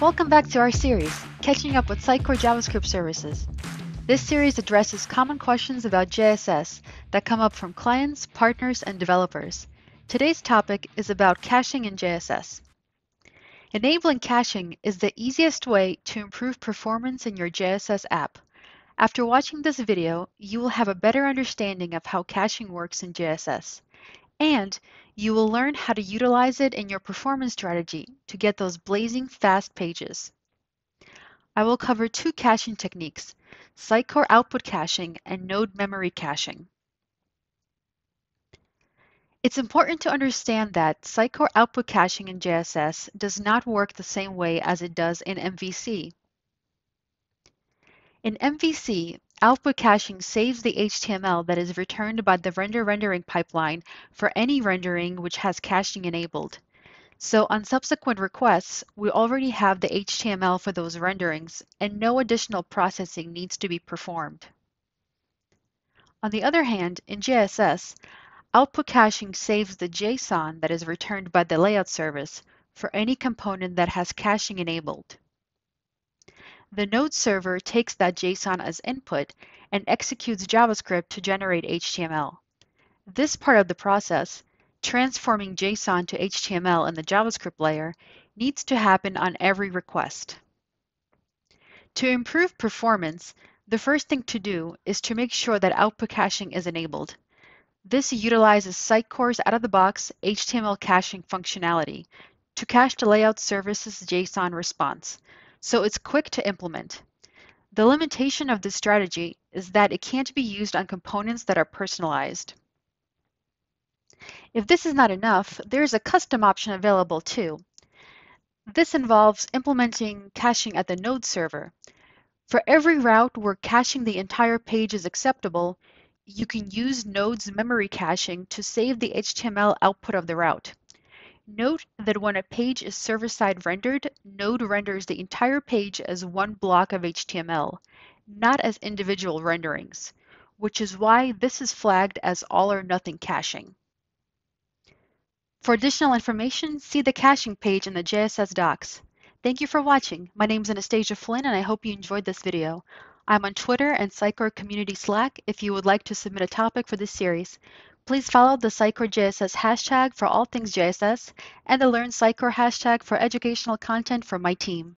Welcome back to our series, Catching Up with Sitecore JavaScript Services. This series addresses common questions about JSS that come up from clients, partners, and developers. Today's topic is about caching in JSS. Enabling caching is the easiest way to improve performance in your JSS app. After watching this video, you will have a better understanding of how caching works in JSS. And you will learn how to utilize it in your performance strategy to get those blazing fast pages. I will cover two caching techniques, Sitecore output caching and node memory caching. It's important to understand that Sitecore output caching in JSS does not work the same way as it does in MVC. In MVC, Output caching saves the HTML that is returned by the render rendering pipeline for any rendering which has caching enabled. So on subsequent requests, we already have the HTML for those renderings and no additional processing needs to be performed. On the other hand, in JSS, output caching saves the JSON that is returned by the layout service for any component that has caching enabled. The node server takes that JSON as input and executes JavaScript to generate HTML. This part of the process, transforming JSON to HTML in the JavaScript layer, needs to happen on every request. To improve performance, the first thing to do is to make sure that output caching is enabled. This utilizes Sitecore's out-of-the-box HTML caching functionality to cache the layout service's JSON response, so it's quick to implement. The limitation of this strategy is that it can't be used on components that are personalized. If this is not enough, there is a custom option available too. This involves implementing caching at the node server. For every route where caching the entire page is acceptable, you can use Node's memory caching to save the HTML output of the route. Note that when a page is server-side rendered, Node renders the entire page as one block of HTML, not as individual renderings, which is why this is flagged as all or nothing caching. For additional information, see the caching page in the JSS docs. Thank you for watching. My name is Anastasiya Flynn and I hope you enjoyed this video. I'm on Twitter and Sitecore Community Slack if you would like to submit a topic for this series. Please follow the Sitecore JSS hashtag for all things JSS and the Learn Sitecore hashtag for educational content from my team.